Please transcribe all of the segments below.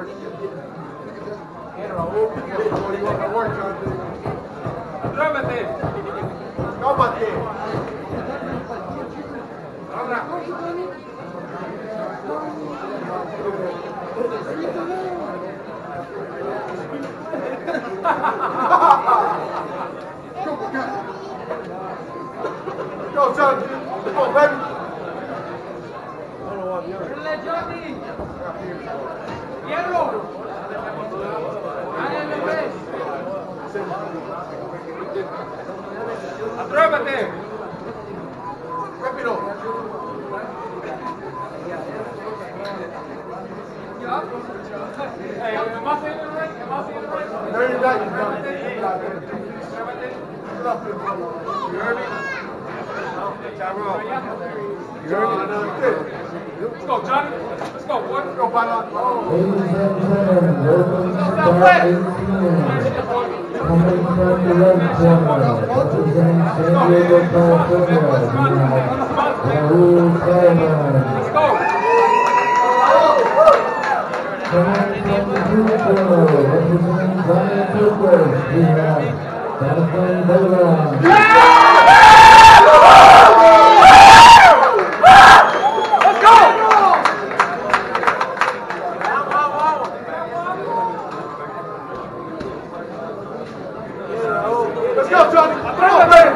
Go, Johnny. Come on, baby. Dale, Johnny. Hierro. Dale, bebé. Atrévete. Rápido. Hey, am I saying it right? Am I saying it right? No, you're not. You're not. Atrévete. You heard me? Tyrone. Let's go, Johnny. Let's go, boy. Let's go, Bala. Oh. Ladies and gentlemen, welcome to Star 18. Coming from the. Let's go. Coming from the blue corner, representing Zion Turquoise, we have Jonathan Bailon. Let's go. Let's go, Johnny. Come on, baby.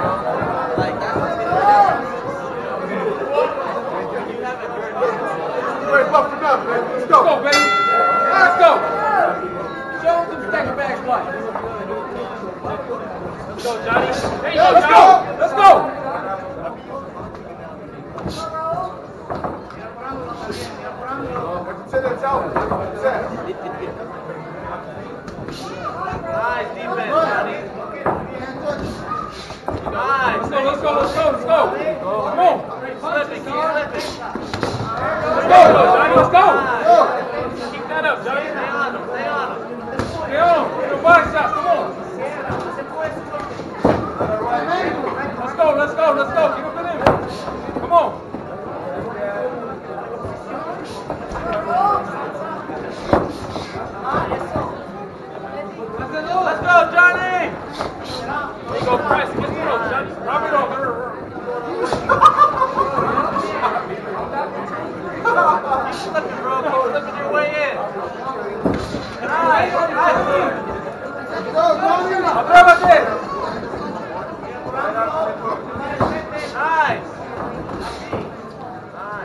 Wait, buff it up, man. Let's go, baby. Let's go. Show them stack bags like. Let's go, Johnny. Let's go. Let's go. Say that out. Say that. Nice defense, Johnny. Nice. Let's go, let's go, let's go, let's go. Come on. Keep slipping, keep slipping. Let's go, Johnny. Let's go. Keep that up, Johnny. Stay on him, stay on him. Stay on. Get the body shots. Come on. Let's go, let's go, let's go. Get up in there. Come on. Let's go, Johnny. There you go, press. Get through, Johnny. Rub it over. Keep slipping, bro. Keep slipping your way in. Nice, nice. Atrévete. Nice.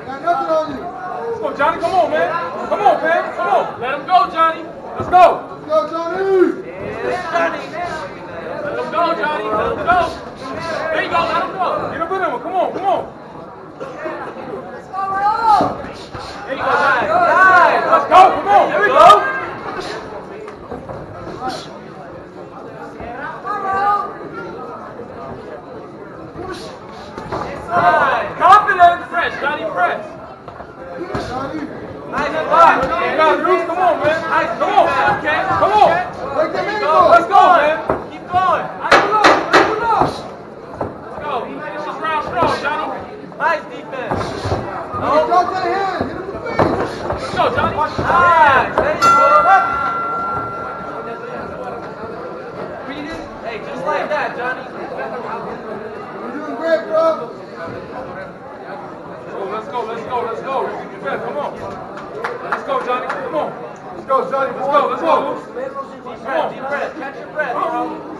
Let's go, Johnny. Come on, man. Come on, man. Come on. Let him go, Johnny. Let's go. Let's go, Johnny. Yes, Johnny. Let him go, Johnny. Let him go. There you go. Let him go. Get up in there. Come on. Come on. There you go, Johnny. Nice. Let's go. Come on. There we go. Nice. Confidence. Press, Johnny. Press. Nice block. You got Bruce. Come on, man. Come on. defense. Come on. Break the Keep middle. going. Let's go, man. Keep going. Let's go. Finish this round strong, Johnny. Nice defense. Go to the hand. Hit him in the face. Let's go, Johnny. Nice. There you go. Hey, just like that, Johnny. You're doing great, bro. So let's go, let's go, let's go. You do better. Come on. Let's go, Johnny. Come on. Go, Johnny. Let's go, let's go. Deep breath, deep breath. Catch your breath, bro.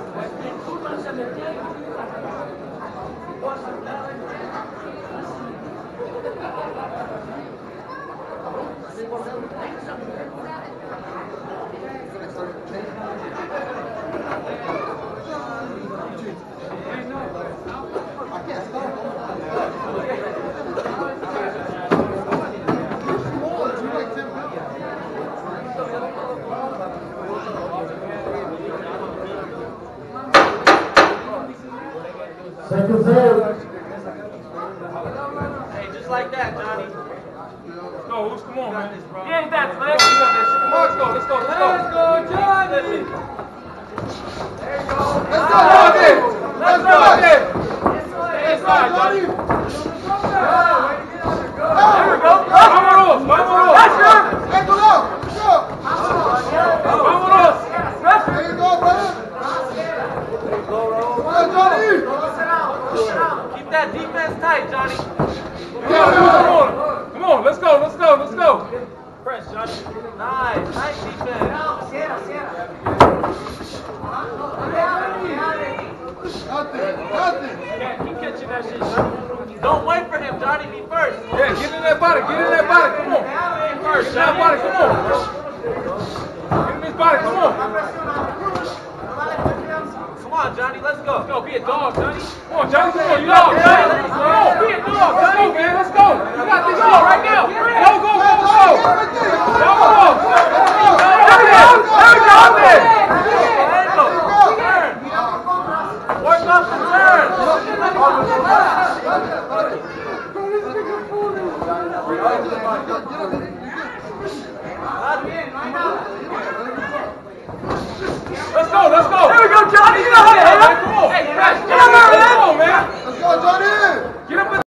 Hey, just like that, Johnny. Let's go, Who's come on, man. this, bro. He ain't that slick. You got this shit. Come on, let's go, let's go, let's go. Let's go, Johnny. Let's go, Johnny. Let's go. Stay inside, Johnny. There we go. Vámonos, vámonos. Ankle up. Let's go. Vámonos. There you go, brother. Come on, Johnny. Keep that defense tight, Johnny. Come on, come on. Come on, let's go, let's go, let's go. Press, Johnny. Nice, nice defense. Nothing. Nothing. Yeah, keep catching that shit, Don't wait for him, Johnny. Be first. Yeah, get in that body, get in that body, come on. First, Get in that body, come on. Get in this body, come on. Come on, Johnny. Let's go. Let's Go, be a dog, Johnny. Come on, Johnny, come on, you dog, Johnny. Come on, be a dog, Johnny. Let's go, man, let's go. You got this shit right now. Go, go, go, go. Go, go. There we go, there we go, there. Work up the turn. Let's go, let's go. There we go, Johnny. You know how to hit him. Come on. Hey, press. Come on, man. Come on, man. Let's go, Johnny.